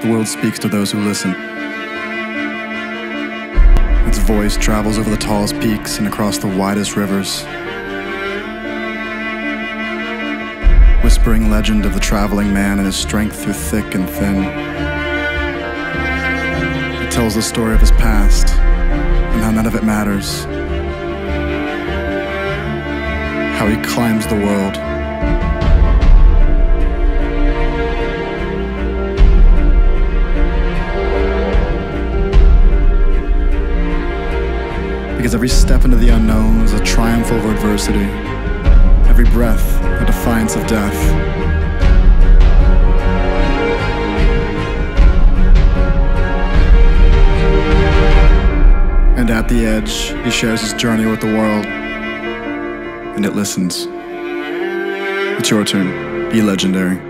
The world speaks to those who listen. Its voice travels over the tallest peaks and across the widest rivers. Whispering legend of the traveling man and his strength through thick and thin. It tells the story of his past and how none of it matters. How he climbs the world. Because every step into the unknown is a triumph over adversity. Every breath, a defiance of death. And at the edge, he shares his journey with the world. And it listens. It's your turn. Be legendary.